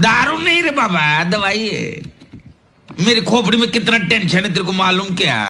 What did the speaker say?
दारू नहीं रे बाबा, दवाई है। मेरी खोपड़ी में कितना टेंशन है तेरे को मालूम क्या?